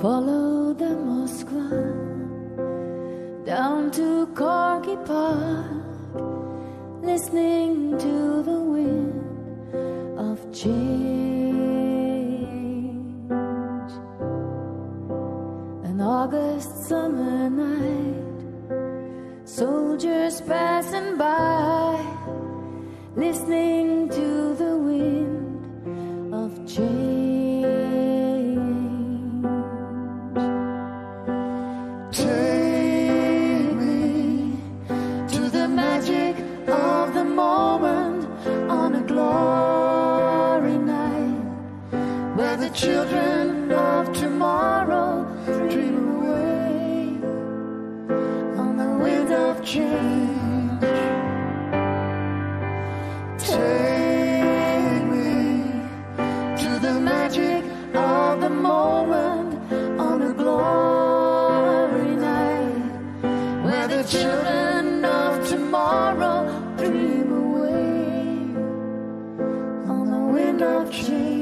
Follow the Moskva down to Gorky Park, listening to the wind of change. An August summer night, soldiers passing by, listening of the moment on a glory night where the children of tomorrow dream away on the wind of change. Take me to the magic of the moment on a glory night where the children of tomorrow 谁